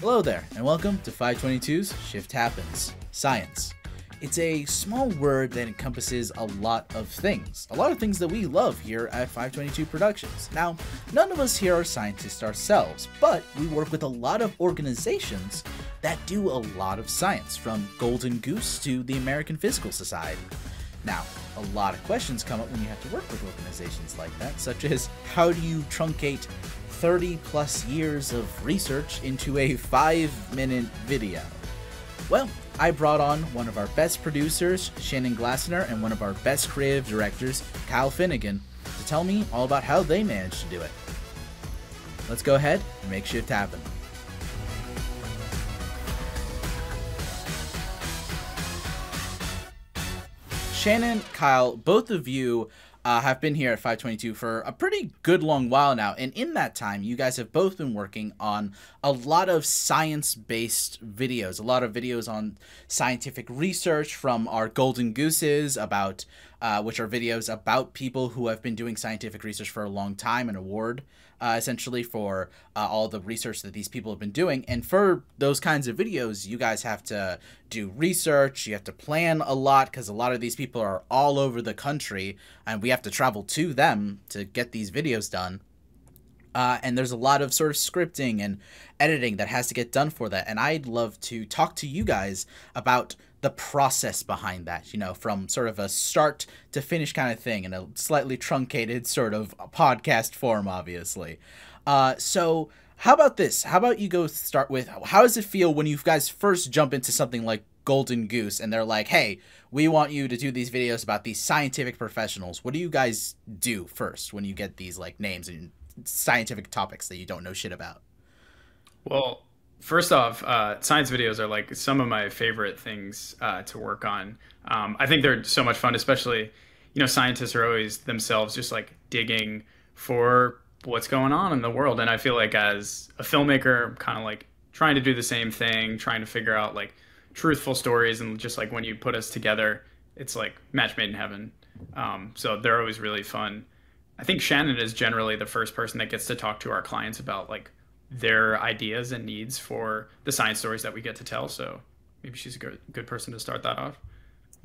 Hello there, and welcome to 522's Shift Happens Science. It's a small word that encompasses a lot of things, a lot of things that we love here at 522 Productions. Now, none of us here are scientists ourselves, but we work with a lot of organizations that do a lot of science, from Golden Goose to the American Physical Society. Now, a lot of questions come up when you have to work with organizations like that, such as how do you truncate 30 plus years of research into a 5 minute video? Well, I brought on one of our best producers, Shannon Glassner, and one of our best creative directors, Kyle Finnegan, to tell me all about how they managed to do it. Let's go ahead and make shift happen. Shannon, Kyle, both of you uh, have been here at 522 for a pretty good long while now. And in that time, you guys have both been working on a lot of science based videos, a lot of videos on scientific research from our Golden Gooses about. Uh, which are videos about people who have been doing scientific research for a long time, an award uh, essentially for uh, all the research that these people have been doing. And for those kinds of videos, you guys have to do research, you have to plan a lot because a lot of these people are all over the country and we have to travel to them to get these videos done. Uh, and there's a lot of sort of scripting and editing that has to get done for that. And I'd love to talk to you guys about the process behind that, you know, from sort of a start to finish kind of thing in a slightly truncated sort of podcast form, obviously. Uh, so, how about this? How about you go start with how does it feel when you guys first jump into something like Golden Goose and they're like, hey, we want you to do these videos about these scientific professionals. What do you guys do first when you get these like names and scientific topics that you don't know shit about? Well, First off, uh, science videos are like some of my favorite things uh, to work on. Um, I think they're so much fun, especially, you know, scientists are always themselves just like digging for what's going on in the world. And I feel like as a filmmaker, kind of like trying to do the same thing, trying to figure out like truthful stories. And just like when you put us together, it's like match made in heaven. Um, so they're always really fun. I think Shannon is generally the first person that gets to talk to our clients about like their ideas and needs for the science stories that we get to tell. So maybe she's a good good person to start that off.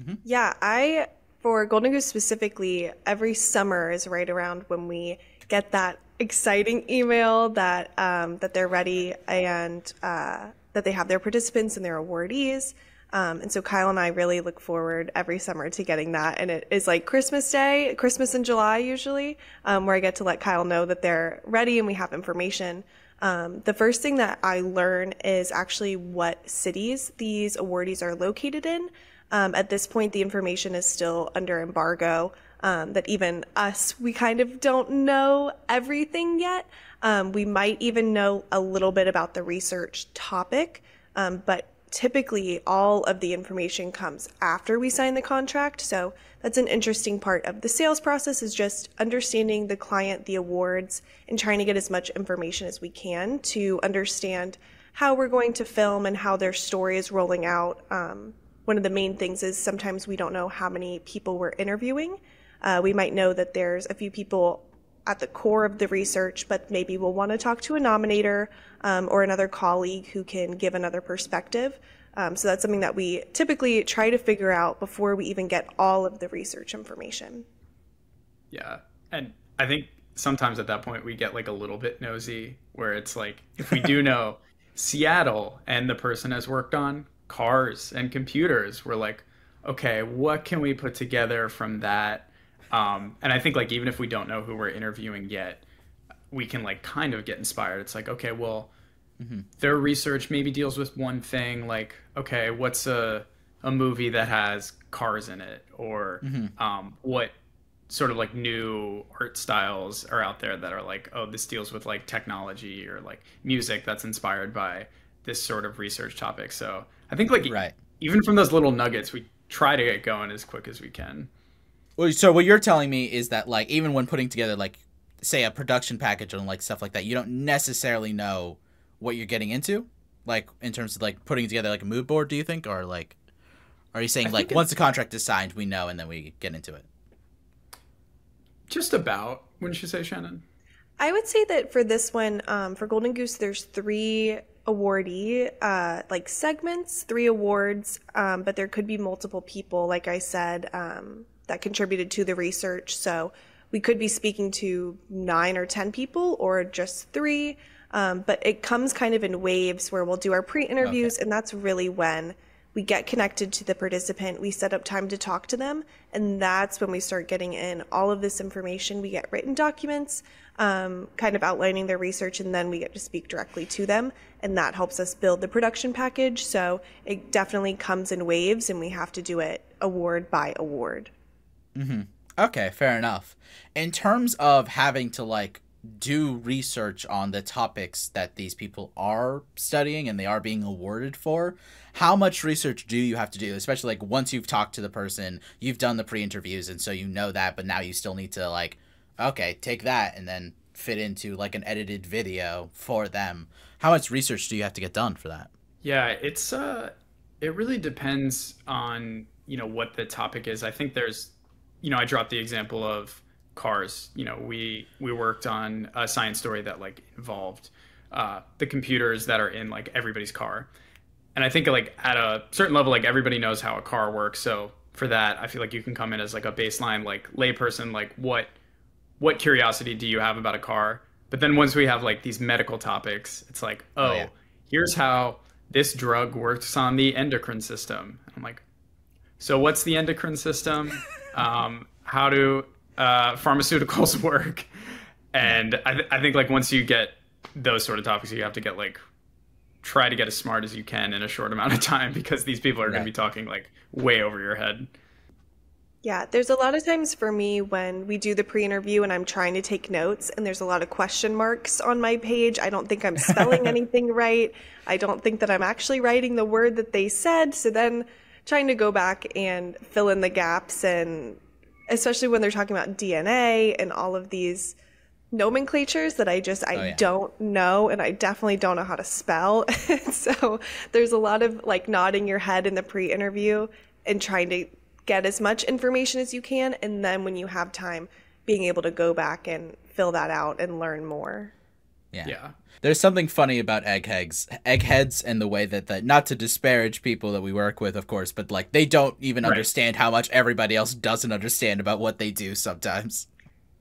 Mm-hmm. Yeah, I for Golden Goose specifically, every summer is right around when we get that exciting email that um, that they're ready and uh, that they have their participants and their awardees. Um, and so Kyle and I really look forward every summer to getting that. And it is like Christmas Day, Christmas in July usually, um, where I get to let Kyle know that they're ready and we have information. Um, the first thing that I learn is actually what cities these awardees are located in. Um, at this point, the information is still under embargo. Um, that even us, we kind of don't know everything yet. Um, we might even know a little bit about the research topic, um, but typically all of the information comes after we sign the contract. So that's an interesting part of the sales process is just understanding the client, the awards, and trying to get as much information as we can to understand how we're going to film and how their story is rolling out. Um, one of the main things is sometimes we don't know how many people we're interviewing. Uh, we might know that there's a few people at the core of the research, but maybe we'll want to talk to a nominator um, or another colleague who can give another perspective. Um, so that's something that we typically try to figure out before we even get all of the research information. Yeah. And I think sometimes at that point we get like a little bit nosy where it's like, if we do know Seattle and the person has worked on cars and computers, we're like, okay, what can we put together from that? Um, and I think like even if we don't know who we're interviewing yet, we can like kind of get inspired. It's like, okay, well, mm-hmm. their research maybe deals with one thing, like, okay, what's a a movie that has cars in it, or mm-hmm. um, what sort of like new art styles are out there that are like, oh, this deals with like technology or like music that's inspired by this sort of research topic. So I think like right. even from those little nuggets, we try to get going as quick as we can. Well, so what you're telling me is that like even when putting together like say a production package and like stuff like that, you don't necessarily know what you're getting into, like in terms of like putting together like a mood board. Do you think, or like, are you saying I like once the contract is signed, we know, and then we get into it? Just about. Wouldn't you say, Shannon? I would say that for this one, um, for Golden Goose, there's three awardee uh, like segments, three awards, um, but there could be multiple people, like I said, um, that contributed to the research. So we could be speaking to nine or ten people, or just three. Um, but it comes kind of in waves where we'll do our pre-interviews, okay. and that's really when we get connected to the participant, we set up time to talk to them, and that's when we start getting in all of this information. We get written documents, um, kind of outlining their research, and then we get to speak directly to them, and that helps us build the production package. So it definitely comes in waves, and we have to do it award by award. Mm-hmm. Okay, fair enough. In terms of having to like do research on the topics that these people are studying and they are being awarded for how much research do you have to do especially like once you've talked to the person you've done the pre-interviews and so you know that but now you still need to like okay take that and then fit into like an edited video for them how much research do you have to get done for that yeah it's uh it really depends on you know what the topic is i think there's you know i dropped the example of cars. You know, we we worked on a science story that like involved uh, the computers that are in like everybody's car, and I think like at a certain level, like everybody knows how a car works. So for that, I feel like you can come in as like a baseline like layperson, like what what curiosity do you have about a car? But then once we have like these medical topics, it's like, oh, oh yeah. here's how this drug works on the endocrine system. I'm like, so what's the endocrine system? um, how do uh, pharmaceuticals work. And I, th- I think like once you get those sort of topics, you have to get like try to get as smart as you can in a short amount of time because these people are going to be talking like way over your head. Yeah, there's a lot of times for me when we do the pre interview and I'm trying to take notes and there's a lot of question marks on my page. I don't think I'm spelling anything right. I don't think that I'm actually writing the word that they said. So then trying to go back and fill in the gaps and especially when they're talking about DNA and all of these nomenclatures that I just I oh, yeah. don't know and I definitely don't know how to spell. so there's a lot of like nodding your head in the pre-interview and trying to get as much information as you can and then when you have time being able to go back and fill that out and learn more. Yeah. Yeah. There's something funny about eggheads, eggheads, and the way that, that not to disparage people that we work with, of course, but like they don't even right. understand how much everybody else doesn't understand about what they do sometimes.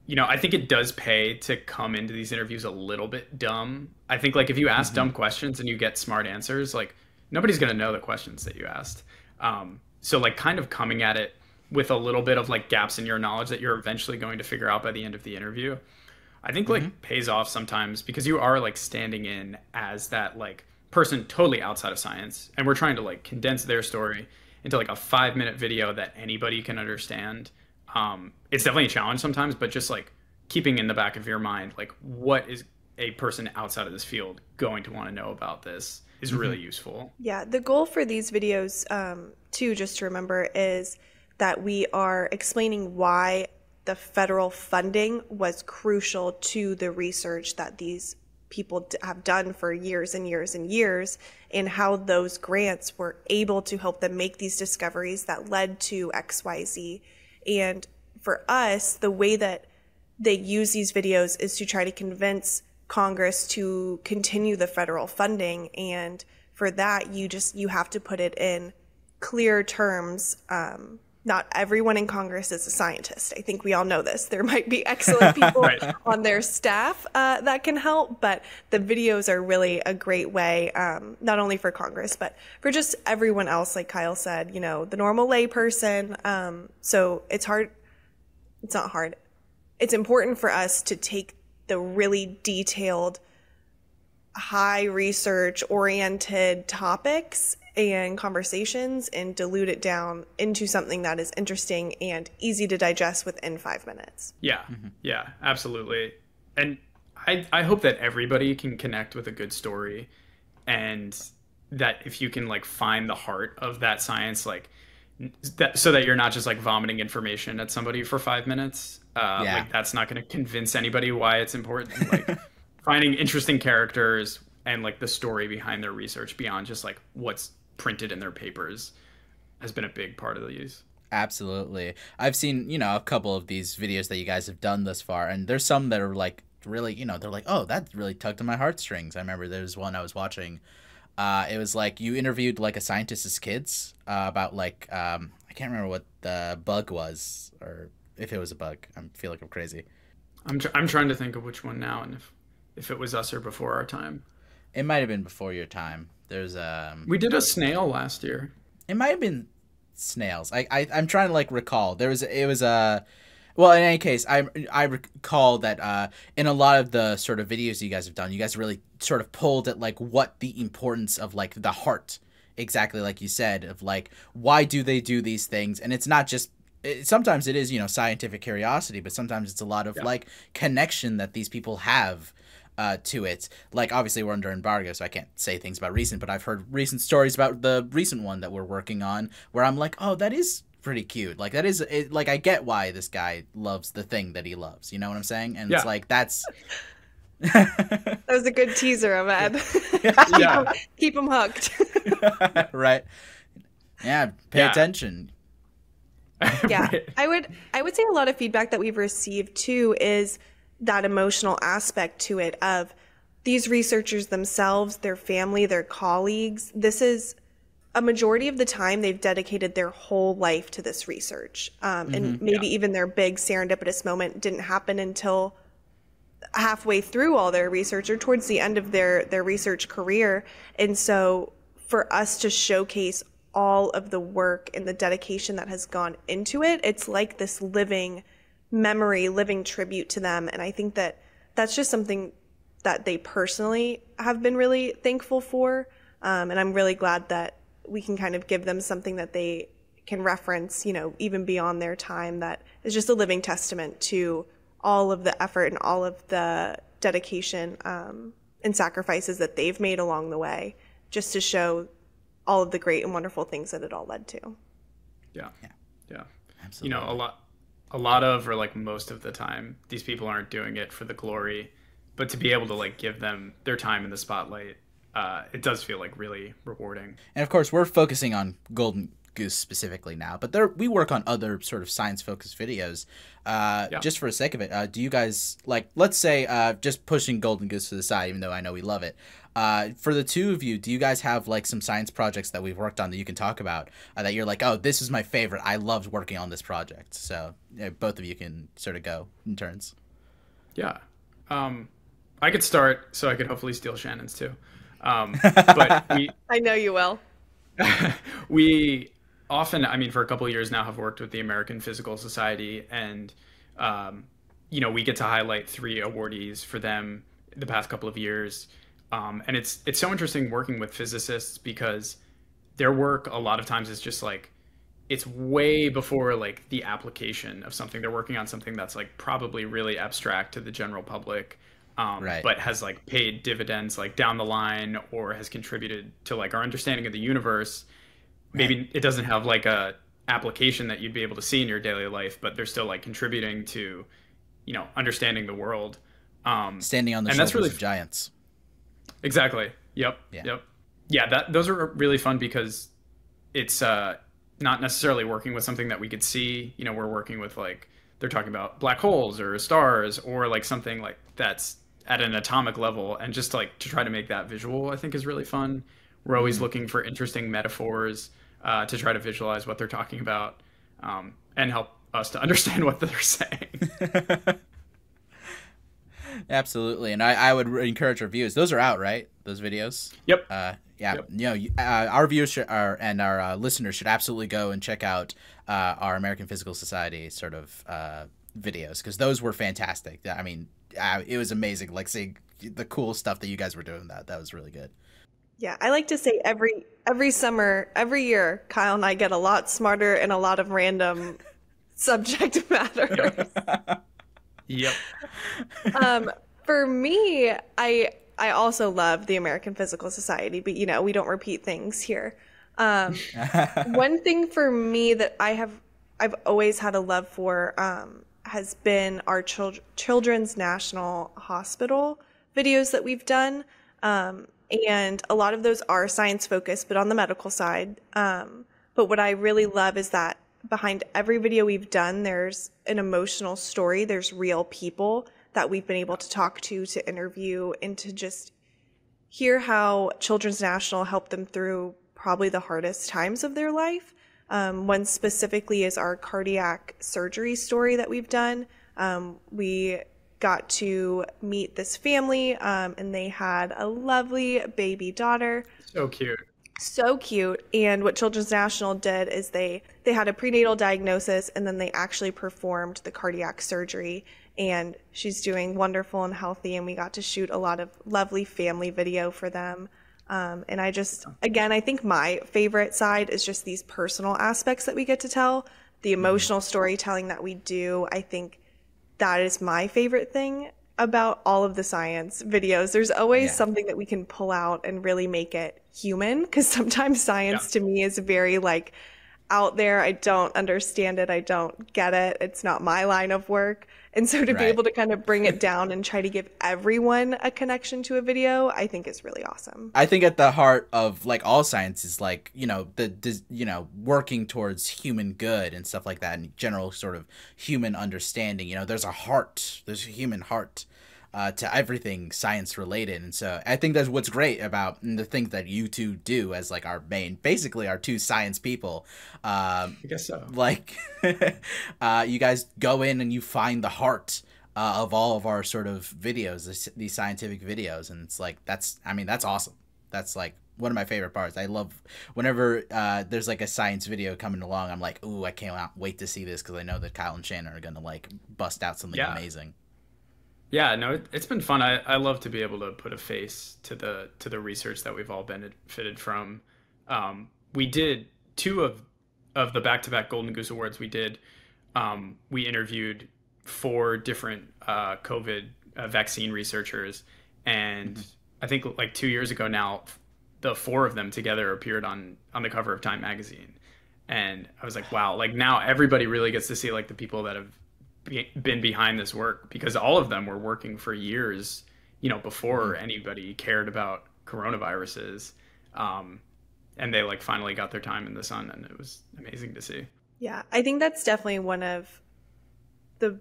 You know, I think it does pay to come into these interviews a little bit dumb. I think like if you ask mm-hmm. dumb questions and you get smart answers, like nobody's gonna know the questions that you asked. Um, so like kind of coming at it with a little bit of like gaps in your knowledge that you're eventually going to figure out by the end of the interview I think like mm-hmm. pays off sometimes because you are like standing in as that like person totally outside of science and we're trying to like condense their story into like a five minute video that anybody can understand. Um, it's definitely a challenge sometimes, but just like keeping in the back of your mind, like what is a person outside of this field going to want to know about this is mm-hmm. really useful. Yeah, the goal for these videos, um, too, just to remember, is that we are explaining why the federal funding was crucial to the research that these people have done for years and years and years and how those grants were able to help them make these discoveries that led to XYZ. And for us, the way that they use these videos is to try to convince Congress to continue the federal funding. And for that, you just, you have to put it in clear terms um, not everyone in Congress is a scientist. I think we all know this. There might be excellent people right. on their staff uh, that can help, but the videos are really a great way, um, not only for Congress, but for just everyone else, like Kyle said, you know, the normal layperson. Um, so it's hard. It's not hard. It's important for us to take the really detailed, high research oriented topics and conversations and dilute it down into something that is interesting and easy to digest within five minutes. Yeah, mm-hmm. yeah, absolutely. And I, I hope that everybody can connect with a good story and that if you can like find the heart of that science, like that, so that you're not just like vomiting information at somebody for five minutes. Uh, yeah. Like that's not going to convince anybody why it's important. Like finding interesting characters and like the story behind their research beyond just like what's printed in their papers has been a big part of these. Absolutely. I've seen, you know, a couple of these videos that you guys have done thus far, and there's some that are like really, you know, they're like, oh, that really tugged on my heartstrings. I remember there was one I was watching. Uh, it was like you interviewed like a scientist's kids uh, about like um, I can't remember what the bug was or if it was a bug. I feel like I'm crazy. I'm tr- I'm trying to think of which one now and if if it was us or before our time. It might have been before your time. There's um. We did a snail last year. It might have been snails. I, I I'm trying to like recall. There was it was a. Well, in any case, I I recall that uh, in a lot of the sort of videos you guys have done, you guys really sort of pulled at like what the importance of like the heart, exactly like you said, of like why do they do these things, and it's not just. It, sometimes it is you know scientific curiosity, but sometimes it's a lot of Yeah. like connection that these people have uh, to it. Like obviously we're under embargo, so I can't say things about recent, but I've heard recent stories about the recent one that we're working on, where I'm like, oh, that is pretty cute. Like that is it, like I get why this guy loves the thing that he loves. You know what I'm saying? And it's like that's. That was a good teaser, Ahmed. Yeah. Keep them hooked. right. Yeah, pay Yeah. attention. yeah i would i would say a lot of feedback that we've received too is that emotional aspect to it of these researchers themselves their family their colleagues this is a majority of the time they've dedicated their whole life to this research. Um, and maybe even their big serendipitous moment didn't happen until halfway through all their research or towards the end of their their research career. And so for us to showcase all of the work and the dedication that has gone into it it's like this living memory living tribute to them and i think that that's just something that they personally have been really thankful for um, and i'm really glad that we can kind of give them something that they can reference you know even beyond their time that is just a living testament to all of the effort and all of the dedication um, and sacrifices that they've made along the way just to show all of the great and wonderful things that it all led to. Yeah. Yeah. Absolutely. You know, a lot a lot of or like most of the time these people aren't doing it for the glory, but to be able to like give them their time in the spotlight, uh, it does feel like really rewarding. And of course, we're focusing on Golden Goose specifically now, but there we work on other sort of science focused videos. Uh, Yeah. Just for the sake of it, uh, do you guys like? Let's say, uh, just pushing Golden Goose to the side, even though I know we love it. Uh, for the two of you, do you guys have like some science projects that we've worked on that you can talk about? Uh, that you're like, oh, this is my favorite. I loved working on this project. So yeah, both of you can sort of go in turns. Yeah. Um, I could start so I could hopefully steal Shannon's too. Um, but we I know you will. we often, I mean, for a couple of years now, have worked with the American Physical Society, and um, you know, we get to highlight three awardees for them the past couple of years, um, and it's it's so interesting working with physicists because their work a lot of times is just like it's way before like the application of something they're working on something that's like probably really abstract to the general public um, Right. but has like paid dividends like down the line or has contributed to like our understanding of the universe maybe it doesn't have like a application that you'd be able to see in your daily life but they're still like contributing to you know understanding the world um, Standing on the And shoulders that's really of giants. Exactly. Yep. Yeah. Yep. Yeah. That those are really fun because it's uh, not necessarily working with something that we could see. You know, we're working with like they're talking about black holes or stars or like something like that's at an atomic level, and just like to try to make that visual, I think is really fun. We're always looking for interesting metaphors uh, to try to visualize what they're talking about um, and help us to understand what they're saying. Absolutely, and I, I would re- encourage viewers. Those are out, right? Those videos. yep. Uh, yeah, Yep. you know, uh, our viewers should, our, and our uh, listeners should absolutely go and check out uh, our American Physical Society sort of uh, videos because those were fantastic. I mean, uh, it was amazing. Like seeing the cool stuff that you guys were doing. That that was really good. Yeah, I like to say every every summer, every year, Kyle and I get a lot smarter in a lot of random subject matter. Yep. um, for me, I I also love the American Physical Society, but you know we don't repeat things here. Um, one thing for me that I have I've always had a love for um, has been our chil- Children's National Hospital videos that we've done. Um, and a lot of those are science focused, but on the medical side. Um, but what I really love is that behind every video we've done, there's an emotional story, there's real people that we've been able to talk to, to interview, and to just hear how Children's National helped them through probably the hardest times of their life. Um, one specifically is our cardiac surgery story that we've done. Um, we got to meet this family, um, and they had a lovely baby daughter. So cute. So cute. And what Children's National did is they they had a prenatal diagnosis, and then they actually performed the cardiac surgery. And she's doing wonderful and healthy, and we got to shoot a lot of lovely family video for them. Um, and I just, again, I think my favorite side is just these personal aspects that we get to tell, the emotional storytelling that we do. I think that is my favorite thing about all of the science videos. There's always Yeah. something that we can pull out and really make it human because sometimes science to me is very like out there. I don't understand it. I don't get it. It's not my line of work. And so to be able to kind of bring it down and try to give everyone a connection to a video, I think is really awesome. I think at the heart of like all science is like you know the, the you know working towards human good and stuff like that and general sort of human understanding. You know, there's a heart, there's a human heart uh, to everything science related, and so I think that's what's great about the things that you two do as like our main, basically our two science people. Um, I guess so. like uh, you guys go in and you find the heart uh, of all of our sort of videos this, these scientific videos and it's like that's i mean that's awesome that's like one of my favorite parts i love whenever uh, there's like a science video coming along i'm like ooh i can't wait to see this because i know that kyle and shannon are gonna like bust out something Yeah. amazing Yeah, no, it, it's been fun. I, I love to be able to put a face to the to the research that we've all benefited from. Um, we did two of of the back to back Golden Goose Awards. We did. Um, we interviewed four different uh, COVID uh, vaccine researchers, and I think like two years ago now, the four of them together appeared on on the cover of Time magazine, and I was like, wow, like now everybody really gets to see like the people that have be, been behind this work because all of them were working for years, you know, before anybody cared about coronaviruses. Um, and they like finally got their time in the sun and it was amazing to see. Yeah, I think that's definitely one of the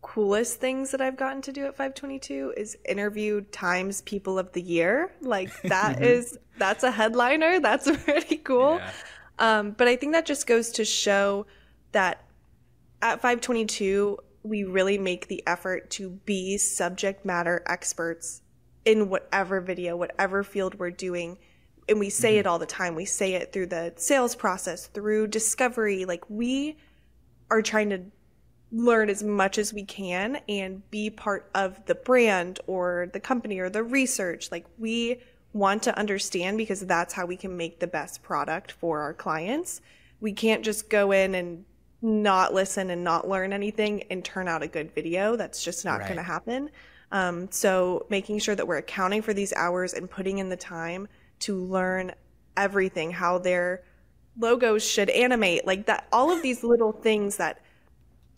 coolest things that I've gotten to do at 522 is interview Times People of the Year. Like that is that's a headliner. That's pretty cool. Yeah. Um, but I think that just goes to show that at 522 we really make the effort to be subject matter experts in whatever video, whatever field we're doing. And we say it mm-hmm. all the time. We say it through the sales process, through discovery. Like we are trying to learn as much as we can and be part of the brand or the company or the research. Like we want to understand because that's how we can make the best product for our clients. We can't just go in and not listen and not learn anything and turn out a good video. That's just not Right. going to happen. Um, so making sure that we're accounting for these hours and putting in the time to learn everything, how their logos should animate, like that, all of these little things that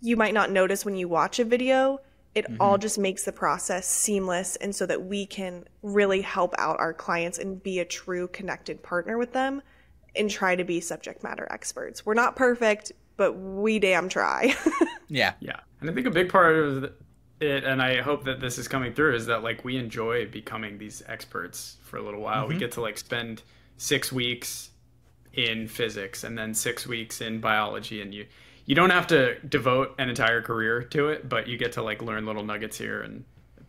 you might not notice when you watch a video. It all just makes the process seamless, and so that we can really help out our clients and be a true connected partner with them and try to be subject matter experts. We're not perfect, but we damn try. yeah Yeah. And I think a big part of it, and I hope that this is coming through, is that like we enjoy becoming these experts for a little while. We mm-hmm. get to like spend six weeks in physics and then six weeks in biology, and you you don't have to devote an entire career to it, but you get to like learn little nuggets here, and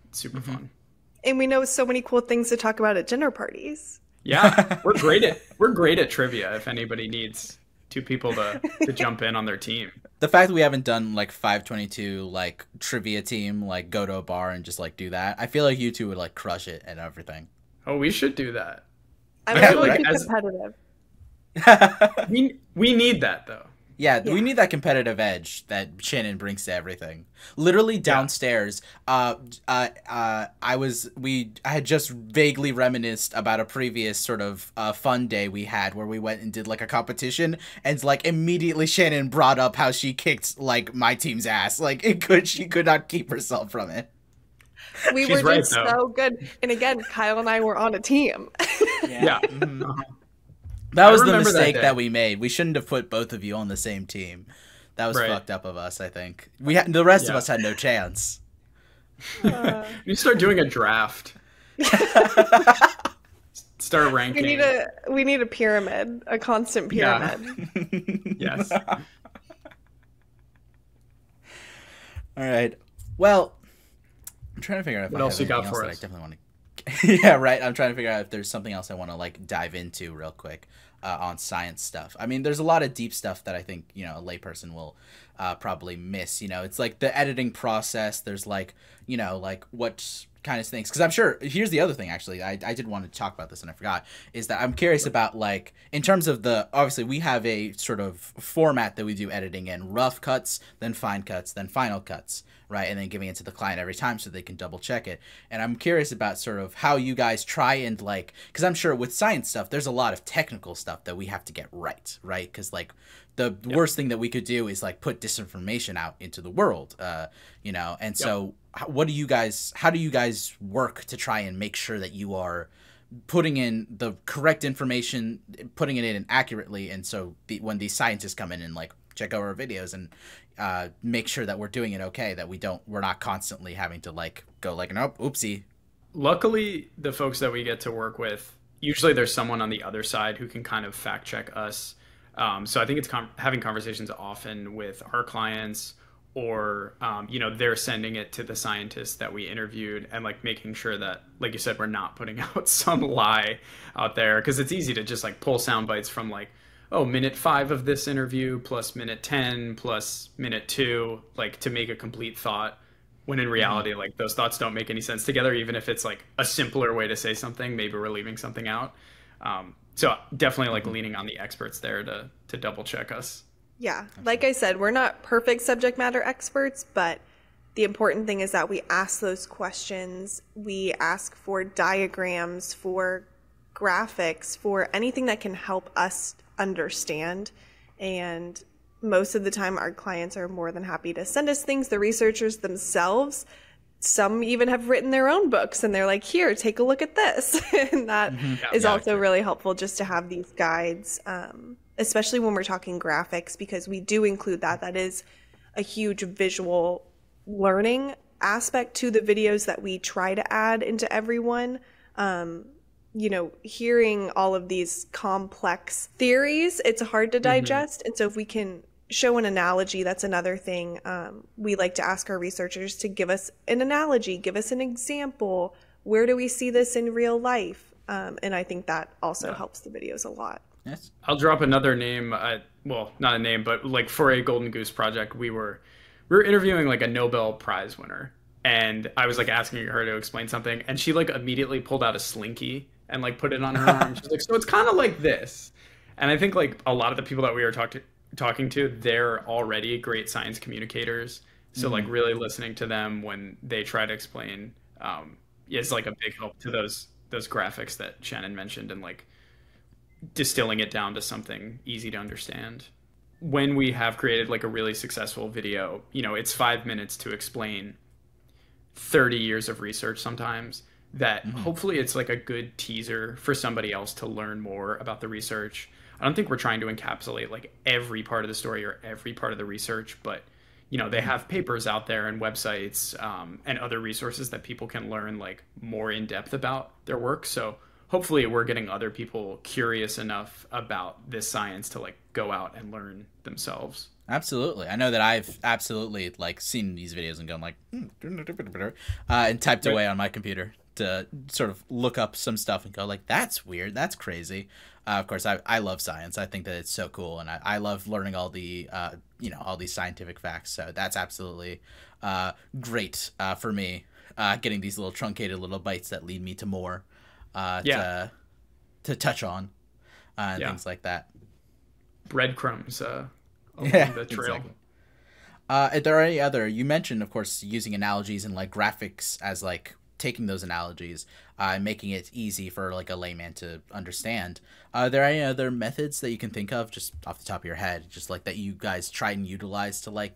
it's super mm-hmm. fun. and we know so many cool things to talk about at dinner parties. Yeah, we're great at we're great at trivia. If anybody needs two people to to jump in on their team, the fact that we haven't done like 522 like trivia team like go to a bar and just like do that i feel like you two would like crush it and everything oh, we should do that. I'm Yeah, really like, as- competitive. We we need that though. Yeah, we need that competitive edge that Shannon brings to everything. Literally downstairs, uh, uh, uh, I was we I had just vaguely reminisced about a previous sort of uh, fun day we had where we went and did like a competition, and like immediately Shannon brought up how she kicked like my team's ass. Like it could she could not keep herself from it. We She's were right, just though. so good. And again, Kyle and I were on a team. Yeah. That was the remember that mistake that, we made. We shouldn't have put both of you on the same team. That was Right. fucked up of us. I think we had the rest of us had no chance. Uh, you start doing a draft. start ranking. We need a we need a pyramid, a constant pyramid. Yeah. yes. All right. Well, I'm trying to figure out if what I else you got for us. us. I definitely want to. yeah, right. I'm trying to figure out if there's something else I want to like dive into real quick uh, on science stuff. I mean, there's a lot of deep stuff that I think you know a layperson will uh, probably miss. You know, it's like the editing process. There's like you know like what kind of things because i'm sure here's the other thing actually I, I did want to talk about this and i forgot is that i'm curious about like in terms of the obviously we have a sort of format that we do editing in rough cuts then fine cuts then final cuts right and then giving it to the client every time so they can double check it and i'm curious about sort of how you guys try and like because i'm sure with science stuff there's a lot of technical stuff that we have to get right right because like the yep. worst thing that we could do is like put disinformation out into the world uh you know and yep. so what do you guys how do you guys work to try and make sure that you are putting in the correct information putting it in accurately and so the, when these scientists come in and like check out our videos and uh, make sure that we're doing it okay that we don't we're not constantly having to like go like nope oopsie. Luckily the folks that we get to work with usually there's someone on the other side who can kind of fact check us. Um, so i think it's com- having conversations often with our clients or um, you know they're sending it to the scientists that we interviewed and like making sure that like you said we're not putting out some lie out there. Because it's easy to just like pull sound bites from like oh minute five of this interview plus minute 10 plus minute two like to make a complete thought when in reality mm-hmm. like those thoughts don't make any sense together even if it's like a simpler way to say something maybe we're leaving something out um, so definitely like mm-hmm. leaning on the experts there to to double check us yeah. Like I said, we're not perfect subject matter experts, but the important thing is that we ask those questions. We ask for diagrams, for graphics, for anything that can help us understand. And most of the time, our clients are more than happy to send us things. The researchers themselves, some even have written their own books and they're like, here, take a look at this. and that mm-hmm. yeah, is yeah, also really helpful just to have these guides. Um, especially when we're talking graphics, because we do include that. That is a huge visual learning aspect to the videos that we try to add into everyone. Um, you know, hearing all of these complex theories, it's hard to mm-hmm. digest. Mm-hmm. And so if we can show an analogy, that's another thing. Um, we like to ask our researchers to give us an analogy, give us an example. Where do we see this in real life? Um, and I think that also yeah. helps the videos a lot. Yes. I'll drop another name. Uh, well, not a name, but like for a Golden Goose project, we were we were interviewing like a Nobel Prize winner, and I was like asking her to explain something, and she like immediately pulled out a slinky and like put it on her arm. She's like, "So it's kind of like this," and I think like a lot of the people that we were talking talking to, they're already great science communicators. So mm-hmm. like really listening to them when they try to explain um, is like a big help to those those graphics that Shannon mentioned and like distilling it down to something easy to understand. When we have created like a really successful video, you know, it's five minutes to explain 30 years of research sometimes that mm-hmm. hopefully it's like a good teaser for somebody else to learn more about the research. I don't think we're trying to encapsulate like every part of the story or every part of the research, but you know they mm-hmm. have papers out there and websites um, and other resources that people can learn like more in depth about their work. So hopefully we're getting other people curious enough about this science to like go out and learn themselves absolutely i know that i've absolutely like seen these videos and gone like hmm, uh, and typed away on my computer to sort of look up some stuff and go like that's weird that's crazy uh, of course I, I love science i think that it's so cool and i, I love learning all the uh, you know all these scientific facts so that's absolutely uh, great uh, for me uh, getting these little truncated little bites that lead me to more uh, yeah. to to touch on uh, and yeah. things like that. Breadcrumbs uh, along yeah, the trail. Exactly. Uh, are there any other? You mentioned, of course, using analogies and like graphics as like taking those analogies uh, and making it easy for like a layman to understand. Are there any other methods that you can think of, just off the top of your head, just like that you guys try and utilize to like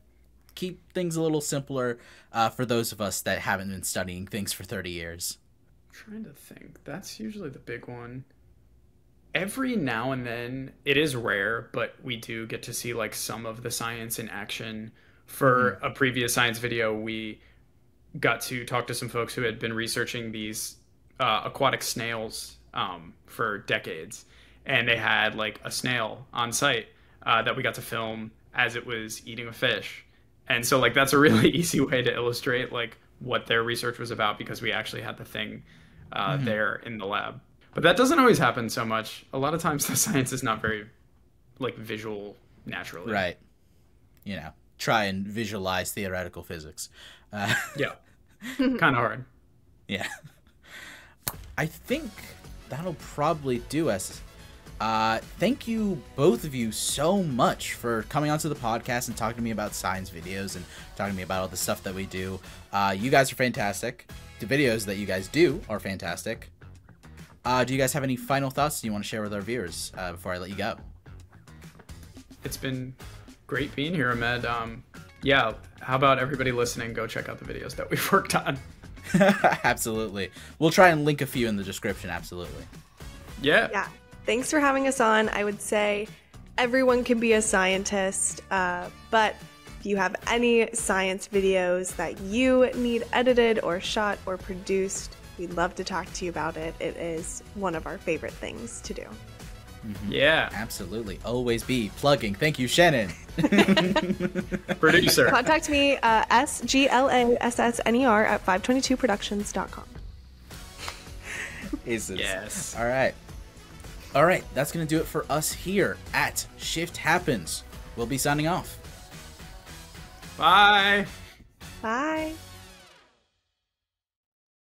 keep things a little simpler uh, for those of us that haven't been studying things for thirty years? trying to think. That's usually the big one. Every now and then, it is rare, but we do get to see like some of the science in action. For mm-hmm. a previous science video, we got to talk to some folks who had been researching these uh, aquatic snails um, for decades, and they had like a snail on site uh, that we got to film as it was eating a fish, and so like that's a really easy way to illustrate like what their research was about because we actually had the thing uh, mm-hmm. there in the lab. But that doesn't always happen so much. A lot of times the science is not very like visual naturally. Right. You know, try and visualize theoretical physics. Uh, yeah. kind of hard. Yeah. I think that'll probably do us. Uh, thank you, both of you, so much for coming onto the podcast and talking to me about science videos and talking to me about all the stuff that we do. Uh, you guys are fantastic. The videos that you guys do are fantastic. Uh, do you guys have any final thoughts you want to share with our viewers uh, before I let you go? It's been great being here, Ahmed. Um, yeah, how about everybody listening? Go check out the videos that we've worked on. absolutely. We'll try and link a few in the description. Absolutely. Yeah. Yeah. Thanks for having us on. I would say everyone can be a scientist, uh, but if you have any science videos that you need edited or shot or produced, we'd love to talk to you about it. It is one of our favorite things to do. Mm-hmm. Yeah. Absolutely. Always be plugging. Thank you, Shannon. Producer. Contact me, uh, S-G-L-A-S-S-N-E-R at 522productions.com. Yes. All right. All right. That's going to do it for us here at Shift Happens. We'll be signing off. Bye. Bye.